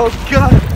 Oh god!